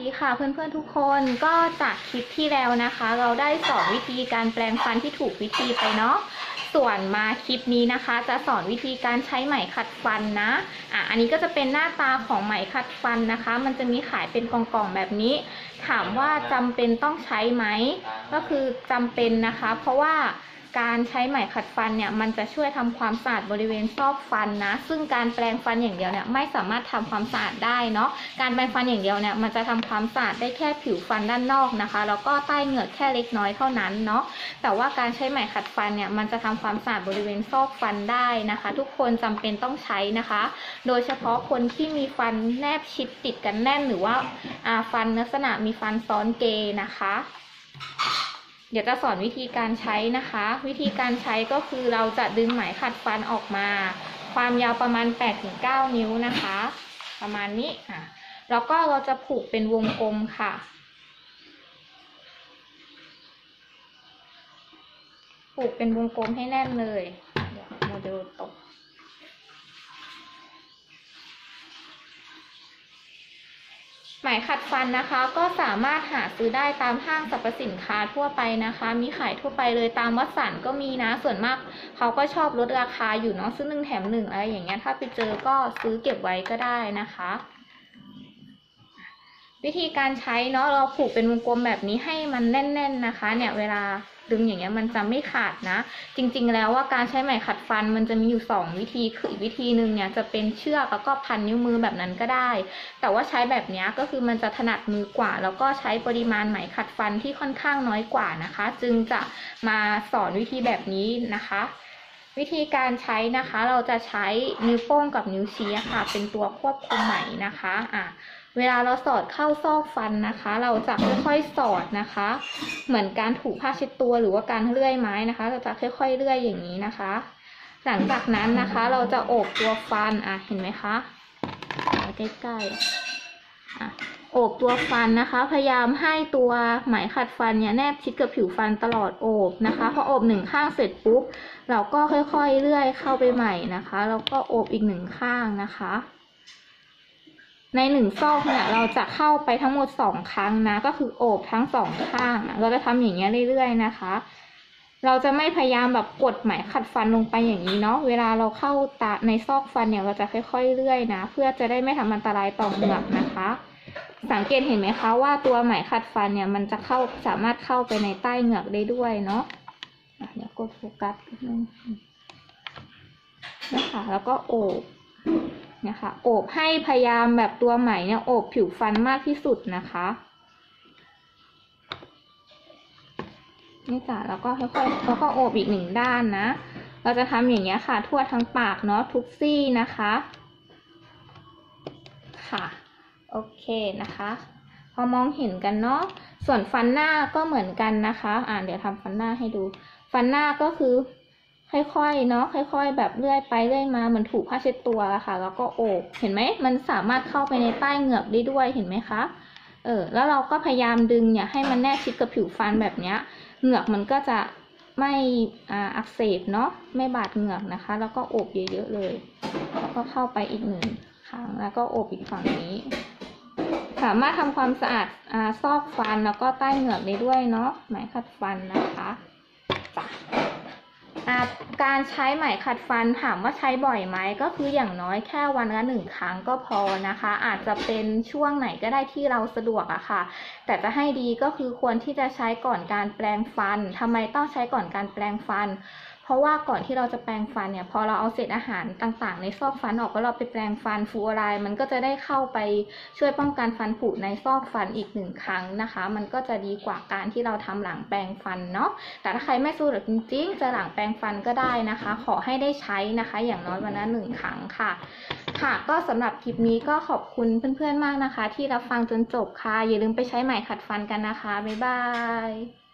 ดีค่ะเพื่อนๆทุกคนก็จากคลิปที่แล้วนะคะ เราได้สอนวิธีการแปลงฟันที่ถูกวิธีไปเนาะส่วนมาคลิปนี้นะคะ จะสอนวิธีการใช้ไหมขัดฟันนะอะอันนี้ก็จะเป็นหน้าตาของไหมขัดฟันนะคะ มันจะมีขายเป็นกล่องๆแบบนี้ ถามว่าจำเป็นต้องใช้ไหมก็คือจำเป็นนะคะ เพราะว่า การใช้ไหมขัดฟันเนี่ยมันจะช่วยทำความสะอาดบริเวณซอกฟันนะ ซึ่งการแปรงฟันอย่างเดียวเนี่ยไม่สามารถทำความสะอาดได้เนาะการแปรงฟันอย่างเดียวเนี่ยมันจะทำความสะอาดได้แค่ผิวฟันด้านนอกนะคะ แล้วก็ใต้เหงือกแค่เล็กน้อยเท่านั้นเนาะแต่ว่าการใช้ไหมขัดฟันเนี่ยมันจะทำความสะอาดบริเวณซอกฟันได้นะคะ ทุกคนจำเป็นต้องใช้นะคะ โดยเฉพาะคนที่มีฟันแนบชิดติดกันแน่นหรือว่าอาฟันลักษณะมีฟันซ้อนเกยนะคะ เดี๋ยวจะสอนวิธีการใช้นะคะ วิธีการใช้ก็คือเราจะดึงไหมขัดฟันออกมา ความยาวประมาณ 8-9 นิ้วนะคะ ประมาณนี้อะแล้วก็เราจะผูกเป็นวงกลมค่ะ ผูกเป็นวงกลมให้แน่นเลย เดี๋ยวโมเดลตก ไหมขัดฟันนะคะ ก็สามารถหาซื้อได้ตามห้างสรรพสินค้าทั่วไปนะคะ มีขายทั่วไปเลยตามวัดสันก็มีนะ ส่วนมากเขาก็ชอบลดราคาอยู่เนาะซื้อหนึ่งแถมหนึ่งอะไรอย่างเงี้ยถ้าไปเจอก็ซื้อเก็บไว้ก็ได้นะคะ วิธีการใช้เนาะเราผูกเป็นวงกลมแบบนี้ให้มันแน่น ๆนะคะ เนี่ยเวลา ดึงอย่างเงี้ยมันจะไม่ขาดนะ จริง ๆ แล้วว่าการใช้ไหมขัดฟันมันจะมีอยู่สองวิธีคืออีกวิธีหนึ่งเนี่ยจะเป็นเชือกแล้วก็พันนิ้วมือแบบนั้นก็ได้ แต่ว่าใช้แบบเนี้ยก็คือมันจะถนัดมือกว่า แล้วก็ใช้ปริมาณไหมขัดฟันที่ค่อนข้างน้อยกว่านะคะ จึงจะมาสอนวิธีแบบนี้นะคะวิธีการใช้นะคะเราจะใช้นิ้วโป้งกับนิ้วชี้ค่ะ เป็นตัวควบคุมไหมนะคะอะ เวลาเราสอดเข้าซอกฟันนะคะ เราจะค่อยๆสอดนะคะ เหมือนการถูผ้าเช็ดตัวหรือว่าการเลื่อยไม้นะคะ เราจะค่อยๆเลื่อยอย่างนี้นะคะ หลังจากนั้นนะคะ เราจะโอบตัวฟันอะเห็นไหมคะใกล้ๆอะโอบตัวฟันนะคะ พยายามให้ตัวไหมขัดฟันเนี่ยแนบชิดกับผิวฟันตลอดโอบนะคะพอโอบหนึ่งข้างเสร็จปุ๊บ เราก็ค่อยๆเลื่อยเข้าไปใหม่นะคะ แล้วก็โอบอีกหนึ่งข้างนะคะ ในหนึ่งซอกเนี่ยเราจะเข้าไปทั้งหมดสองครั้งนะ ก็คือโอบทั้งสองข้างนะเราจะทำอย่างเงี้ยเรื่อยๆนะคะ เราจะไม่พยายามแบบกดไหมขัดฟันลงไปอย่างนี้เนาะเวลาเราเข้าตาในซอกฟันเนี่ยเราจะค่อยๆเลื่อยนะ เพื่อจะได้ไม่ทำอันตรายต่อเหงือกนะคะ สังเกตเห็นไหมคะว่าตัวไหมขัดฟันเนี่ยมันจะเข้าสามารถเข้าไปในใต้เหงือกได้ด้วยเนาะเดี๋ยวกดโฟกัสนึงนะคะแล้วก็โอบ นี่ยค่ะโอบให้พยายามแบบตัวไหมเนี่ยโอบผิวฟันมากที่สุดนะคะนี่จ้ะแล้วก็ค่อยๆแล้วก็โอบอีกหนึ่งด้านนะ เราจะทำอย่างเงี้ยค่ะทั่วทั้งปากเนาะทุกซี่นะคะ ค่ะ โอเคนะคะ พอมองเห็นกันเนาะส่วนฟันหน้าก็เหมือนกันนะคะ อ่าเดี๋ยวทำฟันหน้าให้ดู ฟันหน้าก็คือ ค่อยๆเนาะค่อยๆ แบบเลื่อยไปเลื่อยมาเหมือนถูผ้าเช็ดตัวอะค่ะ แล้วก็โอบเห็นไหมมันสามารถเข้าไปในใต้เหงือกได้ด้วยเห็นไหมคะเออแล้วเราก็พยายามดึงเนี่ยให้มันแนบชิดกับผิวฟันแบบเนี้ยเหงือกมันก็จะไม่อ,อักเสบเนาะไม่บาดเหงือกนะคะ แล้วก็โอบเยอะๆเลยแล้วก็เข้าไปอีกหนึ่งครั้งแล้วก็โอบอีกฝั่งนี้ สามารถทำความสะอาดอาซอกฟันแล้วก็ใต้เหงือกได้ด้วยเนาะไหมขัดฟันนะคะจ้ะ การใช้ไหมขัดฟันถามว่าใช้บ่อยไหมก็คืออย่างน้อยแค่วันละหนึ่งครั้งก็พอนะคะ อาจจะเป็นช่วงไหนก็ได้ที่เราสะดวกอะค่ะ แต่จะให้ดีก็คือควรที่จะใช้ก่อนการแปลงฟันทำไมต้องใช้ก่อนการแปลงฟัน เพราะว่าก่อนที่เราจะแปรงฟันเนี่ย พอเราเอาเศษอาหารต่างๆ ในซอกฟันออกแล้วเราไปแปรงฟันฟูออไรมันก็จะได้เข้าไปช่วยป้องกันฟันผุในซอกฟันอีกหนึ่งครั้งนะคะ มันก็จะดีกว่าการที่เราทำหลังแปรงฟันเนาะแต่ถ้าใครไม่สะดวกจริงๆ จะหลังแปรงฟันก็ได้นะคะ ขอให้ได้ใช้นะคะ อย่างน้อยวันละหนึ่งครั้งค่ะ ค่ะ ก็สำหรับคลิปนี้ก็ขอบคุณเพื่อนๆมากนะคะ ที่รับฟังจนจบค่ะอย่าลืมไปใช้ไหมขัดฟันกันนะคะบ๊ายบาย